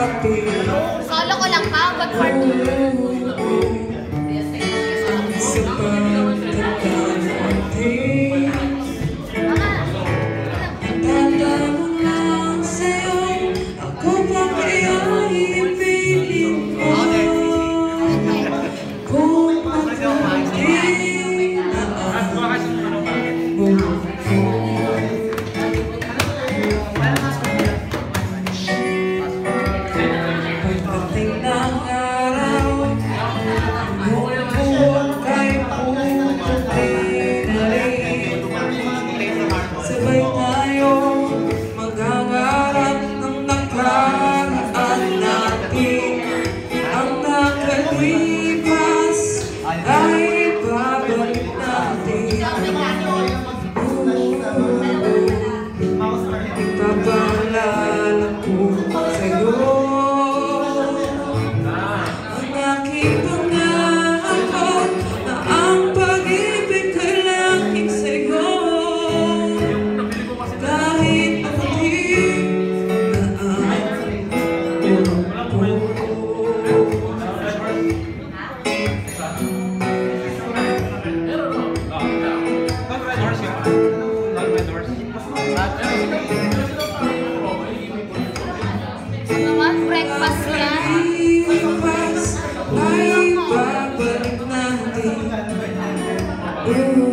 Solo ko lang pa, pag part 2. Thank you. we Setelah breakfastnya ya.